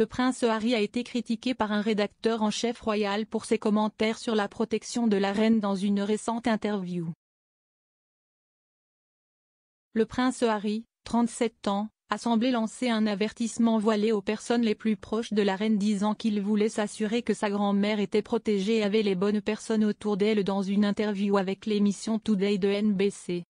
le prince Harry a été critiqué par un rédacteur en chef royal pour ses commentaires sur la protection de la reine dans une récente interview. Le prince Harry, 37 ans, a semblé lancer un avertissement voilé aux personnes les plus proches de la reine disant qu'il voulait s'assurer que sa grand-mère était protégée et avait les bonnes personnes autour d'elle dans une interview avec l'émission Today de NBC.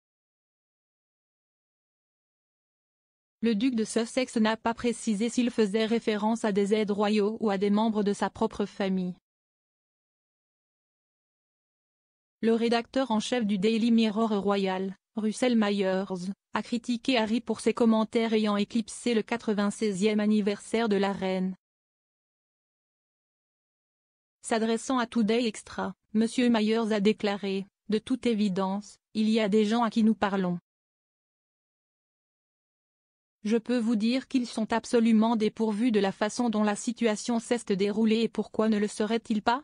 Le duc de Sussex n'a pas précisé s'il faisait référence à des aides royaux ou à des membres de sa propre famille. Le rédacteur en chef du Daily Mirror royal, Russell Myers, a critiqué Harry pour ses commentaires ayant éclipsé le 96e anniversaire de la reine. S'adressant à Today Extra, M. Myers a déclaré, de toute évidence, il y a des gens à qui nous parlons. Je peux vous dire qu'ils sont absolument dépourvus de la façon dont la situation s'est déroulée et pourquoi ne le serait-il pas?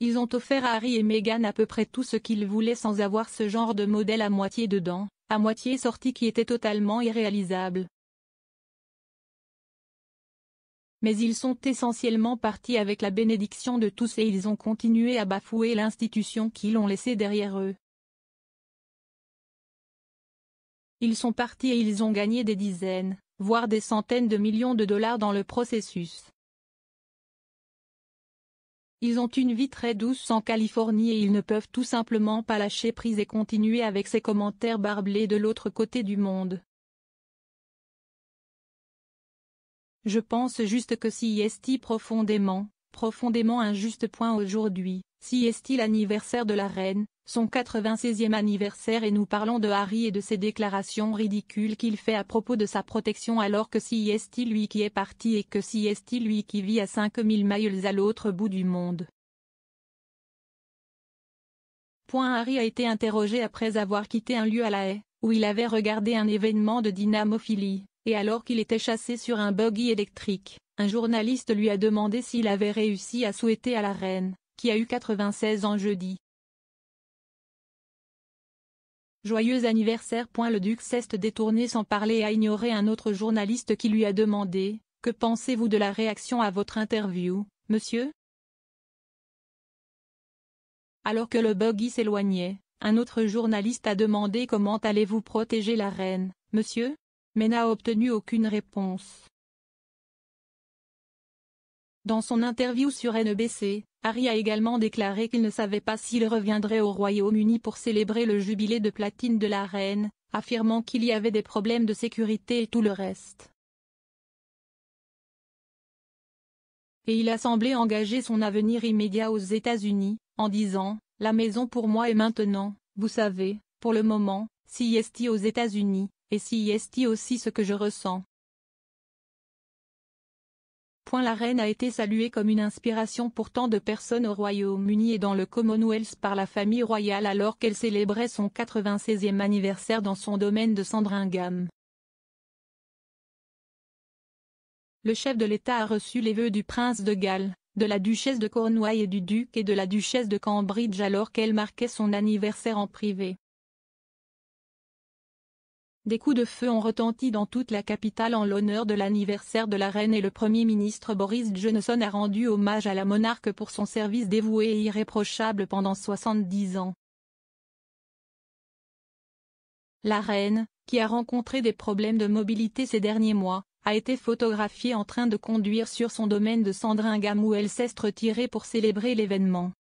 Ils ont offert à Harry et Meghan à peu près tout ce qu'ils voulaient sans avoir ce genre de modèle à moitié dedans, à moitié sorti qui était totalement irréalisable. Mais ils sont essentiellement partis avec la bénédiction de tous et ils ont continué à bafouer l'institution qu'ils ont laissée derrière eux. Ils sont partis et ils ont gagné des dizaines, voire des centaines de millions de dollars dans le processus. Ils ont une vie très douce en Californie et ils ne peuvent tout simplement pas lâcher prise et continuer avec ces commentaires barbelés de l'autre côté du monde. Je pense juste que si est profondément, profondément un juste point aujourd'hui, si est l'anniversaire de la reine, son 96e anniversaire et nous parlons de Harry et de ses déclarations ridicules qu'il fait à propos de sa protection alors que si est lui qui est parti et que si est lui qui vit à 5000 miles à l'autre bout du monde. Point Harry a été interrogé après avoir quitté un lieu à la haie, où il avait regardé un événement de dynamophilie, et alors qu'il était chassé sur un buggy électrique, un journaliste lui a demandé s'il avait réussi à souhaiter à la reine, qui a eu 96 ans jeudi, Joyeux anniversaire. Le duc s'est détourné sans parler a ignoré un autre journaliste qui lui a demandé « Que pensez-vous de la réaction à votre interview, monsieur ?» Alors que le buggy s'éloignait, un autre journaliste a demandé « Comment allez-vous protéger la reine, monsieur ?» mais n'a obtenu aucune réponse. Dans son interview sur NBC, Harry a également déclaré qu'il ne savait pas s'il reviendrait au Royaume-Uni pour célébrer le jubilé de platine de la reine, affirmant qu'il y avait des problèmes de sécurité et tout le reste. Et il a semblé engager son avenir immédiat aux États-Unis, en disant « La maison pour moi est maintenant, vous savez, pour le moment, si est aux États-Unis, et si est aussi ce que je ressens. » La reine a été saluée comme une inspiration pour tant de personnes au Royaume-Uni et dans le Commonwealth par la famille royale alors qu'elle célébrait son 96e anniversaire dans son domaine de Sandringham. Le chef de l'État a reçu les vœux du prince de Galles, de la duchesse de Cornouailles et du duc et de la duchesse de Cambridge alors qu'elle marquait son anniversaire en privé. Des coups de feu ont retenti dans toute la capitale en l'honneur de l'anniversaire de la reine et le Premier ministre Boris Johnson a rendu hommage à la monarque pour son service dévoué et irréprochable pendant 70 ans. La reine, qui a rencontré des problèmes de mobilité ces derniers mois, a été photographiée en train de conduire sur son domaine de Sandringham où elle s'est retirée pour célébrer l'événement.